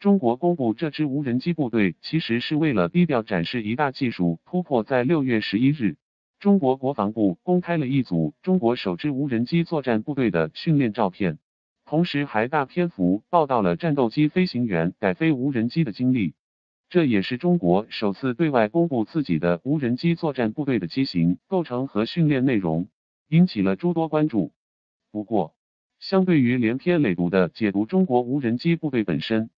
中国公布这支无人机部队，其实是为了低调展示一大技术突破。在六月十一日，中国国防部公开了一组中国首支无人机作战部队的训练照片，同时还大篇幅报道了战斗机飞行员改飞无人机的经历。这也是中国首次对外公布自己的无人机作战部队的机型、构成和训练内容，引起了诸多关注。不过，相对于连篇累牍的解读中国无人机部队本身，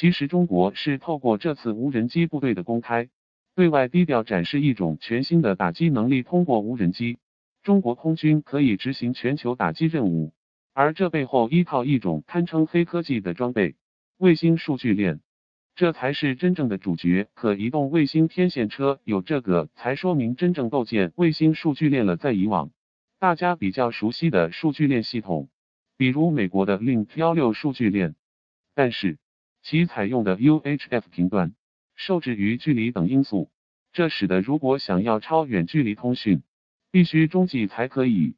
其实中国是透过这次无人机部队的公开，对外低调展示一种全新的打击能力。通过无人机，中国空军可以执行全球打击任务，而这背后依靠一种堪称黑科技的装备——卫星数据链。这才是真正的主角，可移动卫星天线车有这个，才说明真正构建卫星数据链了。在以往，大家比较熟悉的数据链系统，比如美国的 Link 幺六数据链，但是其采用的 UHF 频段受制于距离等因素，这使得如果想要超远距离通讯，必须中继才可以。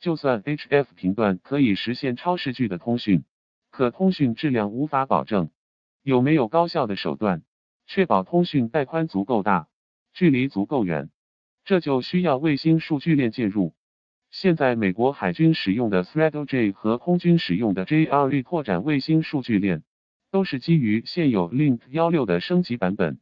就算 HF 频段可以实现超视距的通讯，可通讯质量无法保证。有没有高效的手段确保通讯带宽足够大，距离足够远？这就需要卫星数据链介入。现在美国海军使用的 ThreadJ 和空军使用的 JRE 拓展卫星数据链，都是基于现有 Link 幺六的升级版本。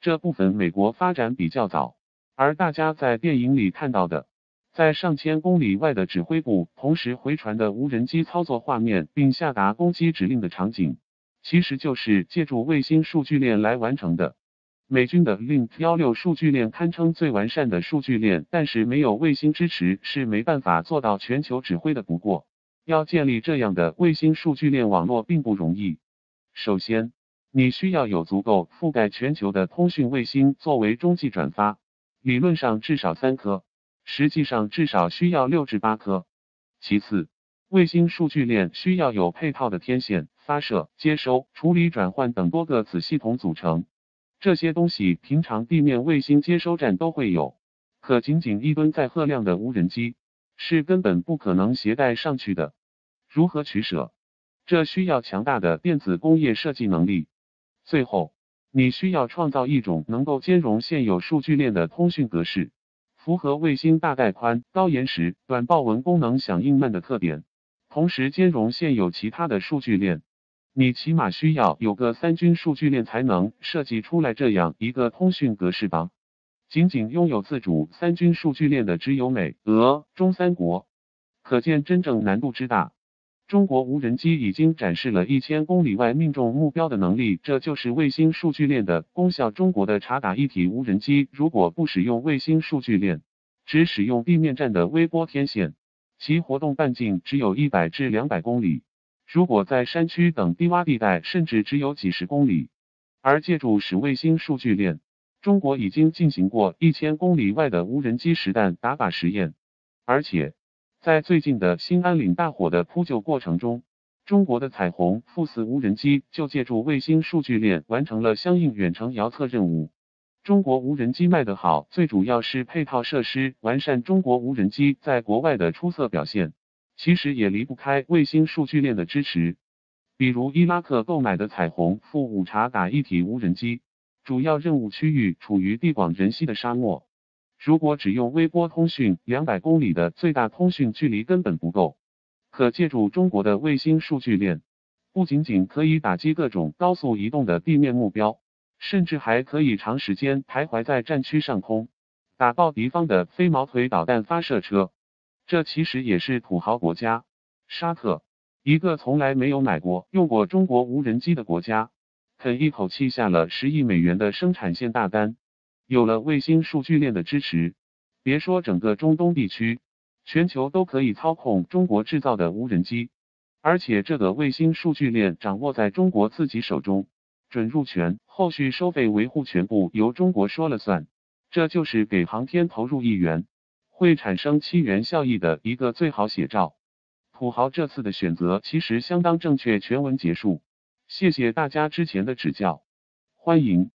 这部分美国发展比较早，而大家在电影里看到的，在上千公里外的指挥部同时回传的无人机操作画面，并下达攻击指令的场景。其实就是借助卫星数据链来完成的。美军的 Link 幺六数据链堪称最完善的数据链，但是没有卫星支持是没办法做到全球指挥的。不过，要建立这样的卫星数据链网络并不容易。首先，你需要有足够覆盖全球的通讯卫星作为中继转发，理论上至少三颗，实际上至少需要六至八颗。其次，卫星数据链需要有配套的天线。发射、接收、处理、转换等多个子系统组成，这些东西平常地面卫星接收站都会有，可仅仅一吨载荷量的无人机是根本不可能携带上去的。如何取舍？这需要强大的电子工业设计能力。最后，你需要创造一种能够兼容现有数据链的通讯格式，符合卫星大带宽、高延时、短报文功能响应慢的特点，同时兼容现有其他的数据链。你起码需要有个三军数据链才能设计出来这样一个通讯格式吧？仅仅拥有自主三军数据链的只有美、俄、中三国，可见真正难度之大。中国无人机已经展示了一千公里外命中目标的能力，这就是卫星数据链的功效。中国的察打一体无人机如果不使用卫星数据链，只使用地面站的微波天线，其活动半径只有一百至两百公里。如果在山区等低洼地带，甚至只有几十公里，而借助使卫星数据链，中国已经进行过一千公里外的无人机实弹打靶实验。而且，在最近的兴安岭大火的扑救过程中，中国的彩虹负四无人机就借助卫星数据链完成了相应远程遥测任务。中国无人机卖得好，最主要是配套设施完善。中国无人机在国外的出色表现。其实也离不开卫星数据链的支持，比如伊拉克购买的彩虹负五察打一体无人机，主要任务区域处于地广人稀的沙漠，如果只用微波通讯，两百公里的最大通讯距离根本不够。可借助中国的卫星数据链，不仅仅可以打击各种高速移动的地面目标，甚至还可以长时间徘徊在战区上空，打爆敌方的飞毛腿导弹发射车。这其实也是土豪国家沙特，一个从来没有买过、用过中国无人机的国家，肯一口气下了十亿美元的生产线大单。有了卫星数据链的支持，别说整个中东地区，全球都可以操控中国制造的无人机。而且这个卫星数据链掌握在中国自己手中，准入权、后续收费、维护全部由中国说了算。这就是给航天投入一元。会产生七元效益的一个最好写照。土豪这次的选择其实相当正确。全文结束，谢谢大家之前的指教，欢迎。